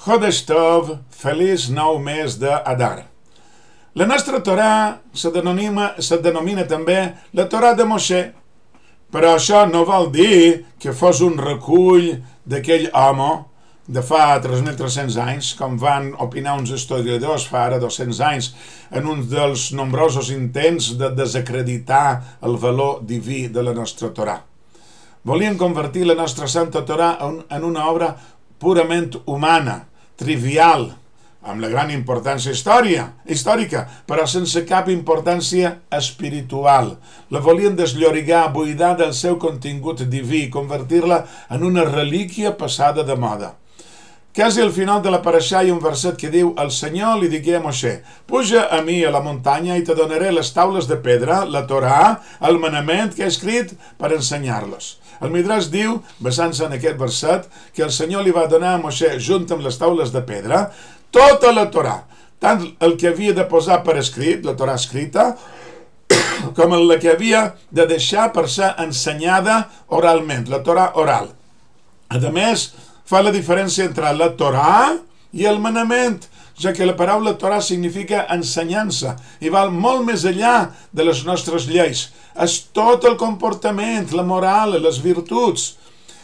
Chodesh Tov, feliç nou mes d'Adar. La nostra Torà se denomina, se denomina també la Torà de Moshe, però això no vol dir que fos un recull d'aquell home de fa 3.300 anys, com van opinar uns historiadors fa ara 200 anys, en un dels nombrosos intents de desacreditar el valor diví de la nostra Torà. Volien convertir la nostra Santa Torà en una obra purament humana, trivial, amb la gran importància història, històrica, però sense cap importància espiritual. La volien desllorigar, buidar del seu contingut diví, convertir-la en una relíquia passada de moda. Quasi al final de la pareixà hi ha un verset que diu El Senyor li digué a Moshe Puja a mi a la muntanya i te donaré les taules de pedra, la Torà, el manament que he escrit per ensenyar-los. El Midrash diu, basant-se en aquest verset, que el Senyor li va donar a Moshe, junt amb les taules de pedra, tota la Torà, tant el que havia de posar per escrit, la Torà escrita, com el que havia de deixar per ser ensenyada oralment, la Torà oral. A més, fa la diferència entre la Torà i el manament, ja que la paraula Torà significa ensenyança i val molt més enllà de les nostres lleis. És tot el comportament, la moral, les virtuts.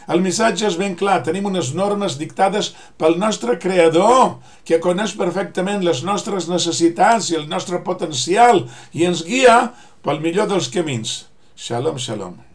El missatge és ben clar, tenim unes normes dictades pel nostre creador, que coneix perfectament les nostres necessitats i el nostre potencial i ens guia pel millor dels camins. Shalom, shalom.